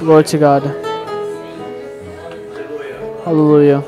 Glory to God. Hallelujah.